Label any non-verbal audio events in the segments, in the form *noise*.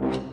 you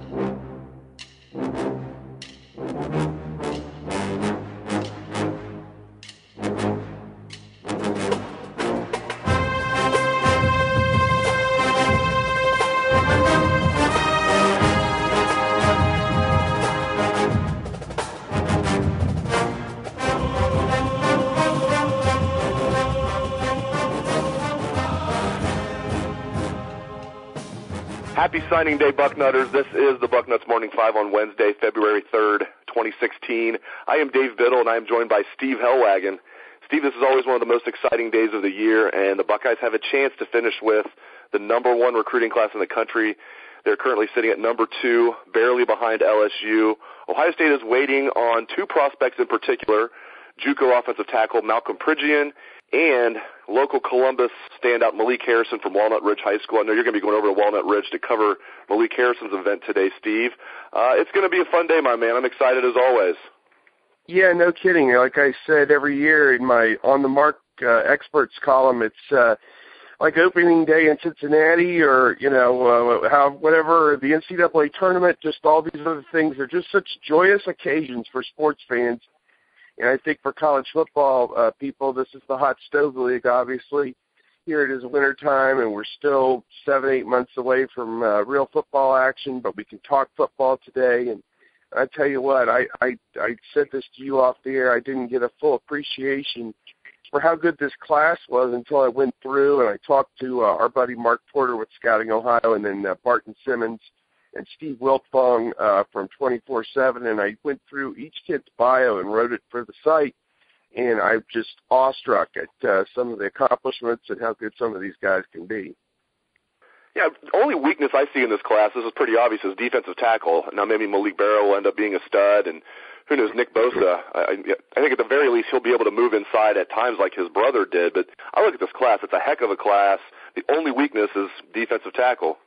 Happy signing day, Bucknutters. This is the Bucknuts Morning Five on Wednesday, February 3rd, 2016. I am Dave Biddle, and I am joined by Steve Helwagen. Steve, this is always one of the most exciting days of the year, and the Buckeyes have a chance to finish with the number one recruiting class in the country. They're currently sitting at number two, barely behind LSU. Ohio State is waiting on two prospects in particular, JUCO offensive tackle Malcolm Pridgeon and local Columbus standout Malik Harrison from Walnut Ridge High School. I know you're going to be going over to Walnut Ridge to cover Malik Harrison's event today, Steve. Uh, it's going to be a fun day, my man. I'm excited as always. Yeah, no kidding. Like I said every year in my on the mark uh, experts column, it's uh, like opening day in Cincinnati or you know uh, how whatever the NCAA tournament. Just all these other things are just such joyous occasions for sports fans and I think for college football uh, people, this is the hot stove league. Obviously, here it is winter time, and we're still seven, eight months away from uh, real football action. But we can talk football today. And I tell you what, I I I said this to you off the air. I didn't get a full appreciation for how good this class was until I went through and I talked to uh, our buddy Mark Porter with Scouting Ohio, and then uh, Barton Simmons and Steve Wiltfong uh, from 24/7, and I went through each kid's bio and wrote it for the site, and I'm just awestruck at uh, some of the accomplishments and how good some of these guys can be. Yeah, the only weakness I see in this class, this is pretty obvious, is defensive tackle. Now maybe Malik Barrow will end up being a stud, and who knows, Nick Bosa. I, I think at the very least he'll be able to move inside at times like his brother did. But I look at this class; it's a heck of a class. The only weakness is defensive tackle.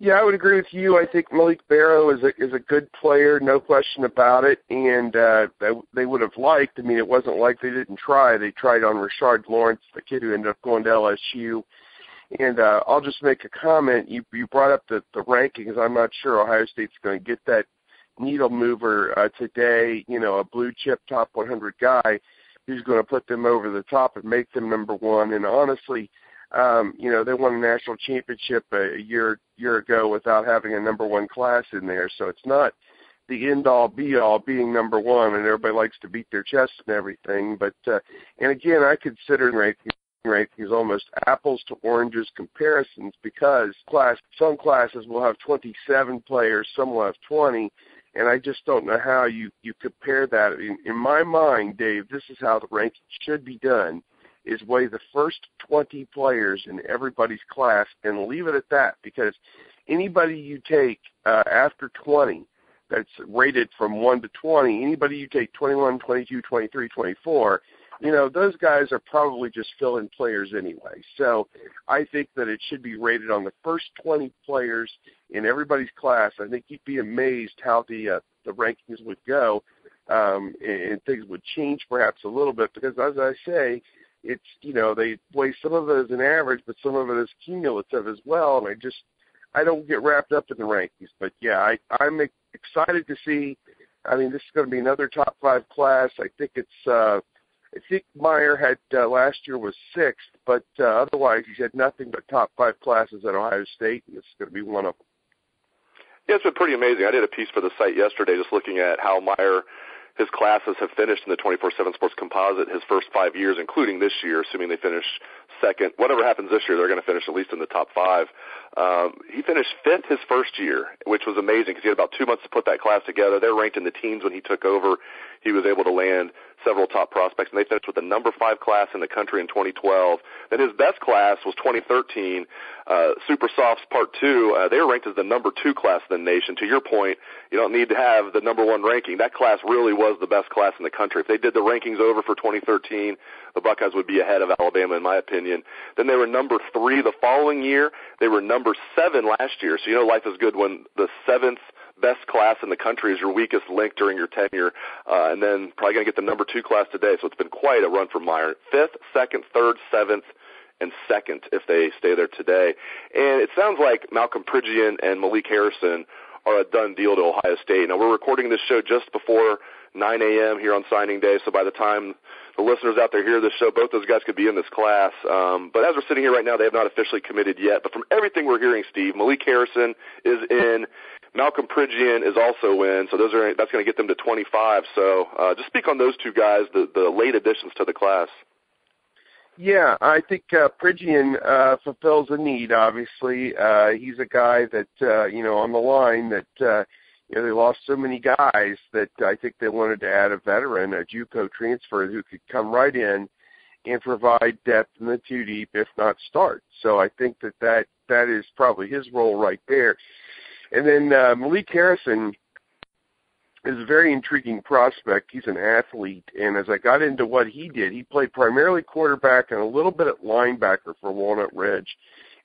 Yeah, I would agree with you. I think Malik Barrow is a is a good player, no question about it. And uh, they, they would have liked. I mean, it wasn't like they didn't try. They tried on Rashard Lawrence, the kid who ended up going to LSU. And uh, I'll just make a comment. You you brought up the the rankings. I'm not sure Ohio State's going to get that needle mover uh, today. You know, a blue chip top 100 guy who's going to put them over the top and make them number one. And honestly um, you know, they won a national championship a year year ago without having a number one class in there. So it's not the end all be all being number one, and everybody likes to beat their chest and everything. But uh, and again, I consider rankings rankings almost apples to oranges comparisons because class some classes will have 27 players, some will have 20, and I just don't know how you you compare that. In, in my mind, Dave, this is how the ranking should be done is weigh the first 20 players in everybody's class and leave it at that because anybody you take uh, after 20 that's rated from 1 to 20, anybody you take 21, 22, 23, 24, you know, those guys are probably just fill-in players anyway. So I think that it should be rated on the first 20 players in everybody's class. I think you'd be amazed how the uh, the rankings would go, um, and, and things would change perhaps a little bit because, as I say, it's you know they weigh some of it as an average, but some of it is cumulative as well. And I just I don't get wrapped up in the rankings, but yeah, I I'm excited to see. I mean, this is going to be another top five class. I think it's. uh I think Meyer had uh, last year was sixth, but uh, otherwise he's had nothing but top five classes at Ohio State, and this is going to be one of them. Yeah, it's been pretty amazing. I did a piece for the site yesterday, just looking at how Meyer his classes have finished in the 24/7 Sports Composite his first five years, including this year, assuming they finish second. Whatever happens this year, they're going to finish at least in the top five. Um, he finished fifth his first year, which was amazing because he had about two months to put that class together. They're ranked in the teens when he took over. He was able to land several top prospects, and they finished with the number five class in the country in 2012. Then his best class was 2013, uh, Super Sophs Part Two. Uh, they were ranked as the number two class in the nation. To your point, you don't need to have the number one ranking. That class really was the best class in the country. If they did the rankings over for 2013, the Buckeyes would be ahead of Alabama, in my opinion. Then they were number three the following year. They were number seven last year. So you know life is good when the seventh best class in the country is your weakest link during your tenure, uh, and then probably going to get the number two class today. So it's been quite a run for Meyer. Fifth, second, third, seventh, and second if they stay there today. And it sounds like Malcolm Pridgeon and Malik Harrison are a done deal to Ohio State. Now we're recording this show just before 9 a.m. here on signing day, so by the time the listeners out there hear this show, both those guys could be in this class. Um, but as we're sitting here right now, they have not officially committed yet. But from everything we're hearing, Steve, Malik Harrison is in. Malcolm Pridgeon is also in, so those are that's going to get them to 25. So uh, just speak on those two guys, the the late additions to the class. Yeah, I think uh, Pridgeon uh, fulfills a need. Obviously, uh, he's a guy that uh, you know on the line that uh, you know they lost so many guys that I think they wanted to add a veteran, a JUCO transfer who could come right in and provide depth in the two deep, if not start. So I think that that that is probably his role right there. And then uh, Malik Harrison is a very intriguing prospect. He's an athlete, and as I got into what he did, he played primarily quarterback and a little bit at linebacker for Walnut Ridge.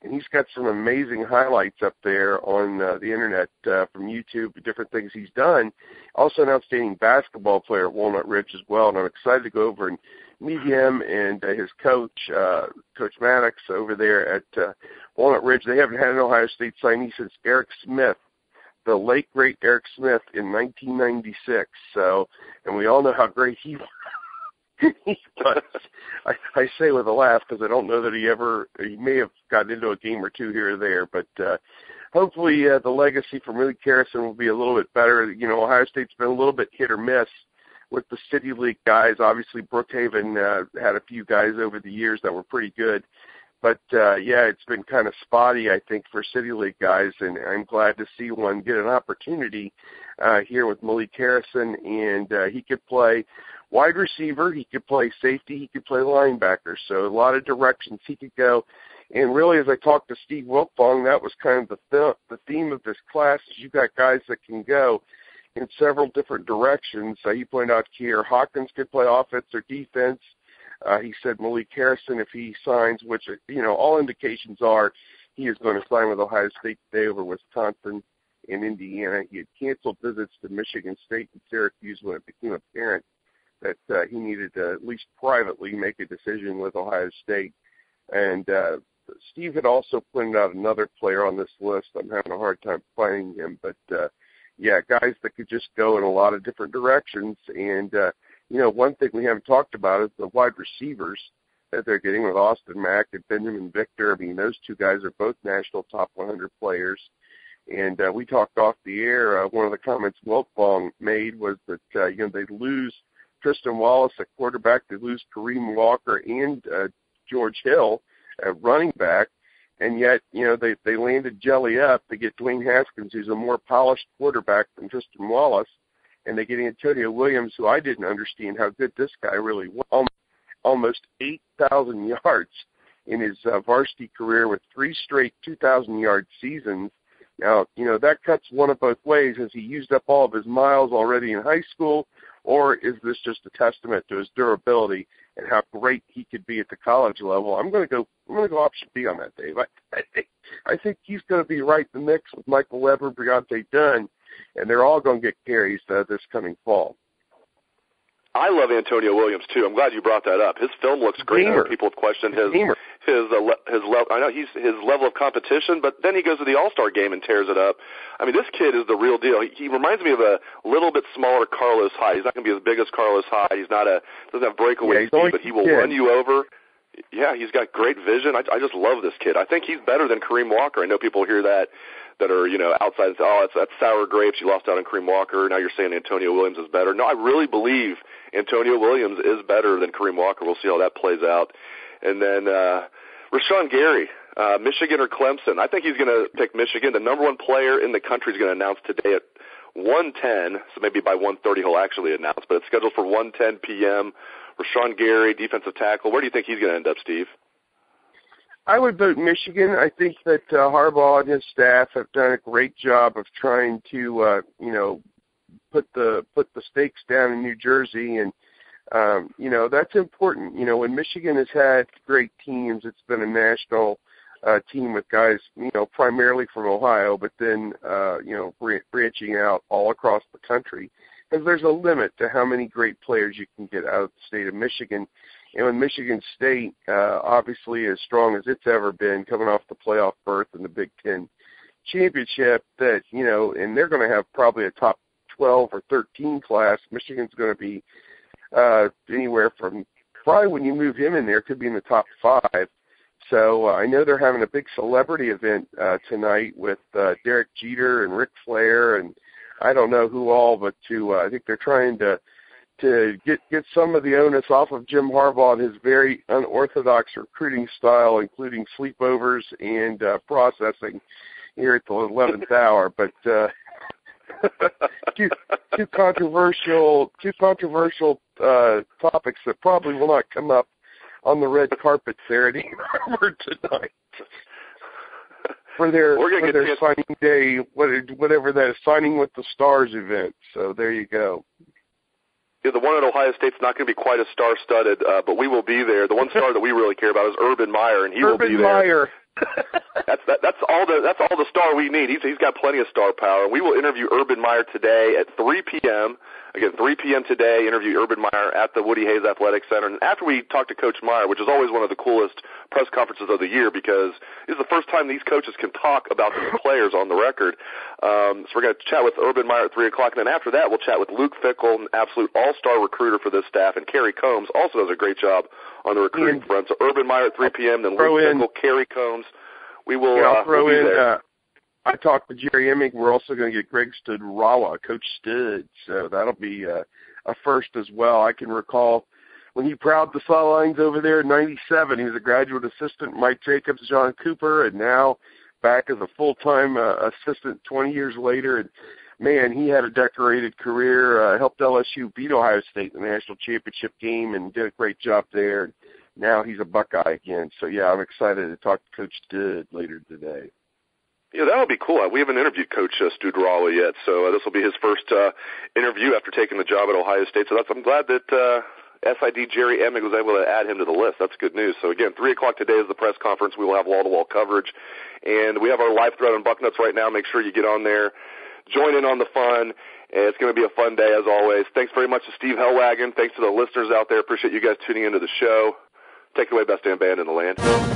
And he's got some amazing highlights up there on uh, the internet uh, from YouTube, different things he's done. Also, an outstanding basketball player at Walnut Ridge as well. And I'm excited to go over and him and uh, his coach, uh, Coach Maddox, over there at uh, Walnut Ridge. They haven't had an Ohio State signee since Eric Smith the late great Eric Smith in 1996. So, and we all know how great he was. *laughs* but I, I say with a laugh because I don't know that he ever he may have gotten into a game or two here or there, but uh, hopefully uh, the legacy for Malik Harrison will be a little bit better. You know, Ohio State's been a little bit hit or miss with the City League guys. Obviously, Brookhaven uh, had a few guys over the years that were pretty good, but uh, yeah, it's been kind of spotty, I think, for City League guys, and I'm glad to see one get an opportunity uh, here with Malik Harrison, and uh, he could play wide receiver, he could play safety, he could play linebacker. So a lot of directions he could go. And really, as I talked to Steve Wiltfong, that was kind of the th- the theme of this class. Is you got guys that can go in several different directions. Uh, he pointed out Kier Hawkins could play offense or defense. Uh, he said Malik Harrison, if he signs, which you know all indications are, he is going to sign with Ohio State today over Wisconsin and Indiana. He had canceled visits to Michigan State and Syracuse when it became apparent that uh, he needed to at least privately make a decision with Ohio State. And uh, Steve had also pointed out another player on this list. I'm having a hard time finding him, but uh, yeah, guys that could just go in a lot of different directions and. uh you know, one thing we haven't talked about is the wide receivers that they're getting with Austin Mack and Binjimen Victor. I mean, those two guys are both national top 100 players. And uh, we talked off the air. Uh, one of the comments Wiltfong made was that uh, you know they lose Tristan Wallace at quarterback, they lose Kareem Walker and uh, George Hill at running back, and yet you know they they landed jelly up to get Dwayne Haskins, who's a more polished quarterback than Tristan Wallace, and they get Antonio Williams, who I didn't understand how good this guy really was. Almost 8,000 *laughs* yards in his uh, varsity career with three straight 2,000 yard seasons. Now, you know, that cuts one of both ways. as he used up all of his miles already in high school, or is this just a testament to his durability and how great he could be at the college level? I'm going to go. I'm going to go option B on that, Dave. I, I think I think he's going to be right in the mix with Michael Weber, Bri'onte Dunn, and they're all going to get carries uh, this coming fall. I love Antonio Williams too. I'm glad you brought that up. His film looks great. People have questioned his Gamer. his uh, le- his level. I know he's his level of competition, but then he goes to the All Star game and tears it up. I mean, this kid is the real deal. He, he reminds me of a little bit smaller Carlos Hyde. He's not going to be as big as Carlos Hyde. He's not a doesn't have breakaway yeah, speed, but he will kid. run you over. Yeah, he's got great vision. I, I just love this kid. I think he's better than Kareem Walker. I know people hear that that are you know outside and say, oh, that's that's sour grapes. You lost out on Kareem Walker. Now you're saying Antonio Williams is better. No, I really believe Antonio Williams is better than Kareem Walker. We'll see how that plays out. And then uh, Rashan Gary, uh, Michigan or Clemson. I think he's going to pick Michigan. The number one player in the country is going to announce today at 110. So maybe by 1:30 he'll actually announce, but it's scheduled for 1:10 p.m. Rashan Gary, defensive tackle. Where do you think he's going to end up, Steve? I would vote Michigan. I think that uh, Harbaugh and his staff have done a great job of trying to, uh, you know, put the put the stakes down in New Jersey, and um, you know that's important. You know, when Michigan has had great teams, it's been a national uh, team with guys, you know, primarily from Ohio, but then uh, you know br- branching out all across the country. Because there's a limit to how many great players you can get out of the state of Michigan and with Michigan State uh, obviously as strong as it's ever been, coming off the playoff berth in the Big Ten championship, that you know, and they're going to have probably a top 12 or 13 class. Michigan's going to be uh, anywhere from probably when you move him in there, could be in the top five. So uh, I know they're having a big celebrity event uh, tonight with uh, Derek Jeter and Ric Flair and I don't know who all, but to uh, I think they're trying to to get get some of the onus off of Jim Harbaugh and his very unorthodox recruiting style, including sleepovers and uh, processing here at the eleventh *laughs* hour. But uh, *laughs* too too controversial too controversial uh, topics that probably will not come up on the red carpet there at *laughs* Harvard tonight for their for their signing day, whatever that is, signing with the stars event. So there you go. The one at Ohio State's not going to be quite as star-studded, uh, but we will be there. The one star that we really care about is Urban Meyer, and he Urban will be there. Meyer. *laughs* that's that, that's all the that's all the star we need. He's he's got plenty of star power. We will interview Urban Meyer today at 3 p.m. Again, 3 p.m. today. Interview Urban Meyer at the Woody Hayes Athletic Center. And after we talk to Coach Meyer, which is always one of the coolest press conferences of the year because this is the first time these coaches can talk about the *laughs* players on the record. Um, so we're going to chat with Urban Meyer at 3 o'clock, and then after that, we'll chat with Luke Fickell, an absolute all-star recruiter for this staff, and Kerry Combs also does a great job on the recruiting front. So Urban Meyer at 3 p.m., then in, Fickell, Kerry Combs. We will. Yeah, I'll uh, throw we'll in. Uh, I talked with Jerry Emig. We're also going to get Greg Studrawa, Coach Stud. So that'll be uh, a first as well. I can recall when he prowled the sidelines over there in '97. He was a graduate assistant, Mike Jacobs, John Cooper, and now back as a full-time uh, assistant 20 years later. And man, he had a decorated career. Uh, helped LSU beat Ohio State in the national championship game and did a great job there. Now he's a Buckeye again. So yeah, I'm excited to talk to Coach Stud later today. Yeah, that would be cool. We haven't interviewed Coach uh, Studrawa yet, so uh, this will be his first uh, interview after taking the job at Ohio State. So that's I'm glad that uh, SID Jerry Emig was able to add him to the list. That's good news. So again, three o'clock today is the press conference. We will have wall-to-wall coverage, and we have our live thread on Bucknuts right now. Make sure you get on there, join in on the fun. And it's going to be a fun day as always. Thanks very much to Steve Helwagen. Thanks to the listeners out there. Appreciate you guys tuning into the show. Take it away, best damn band in the land.